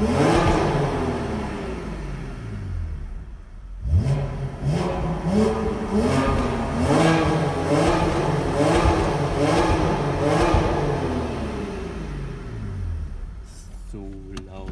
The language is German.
So laut.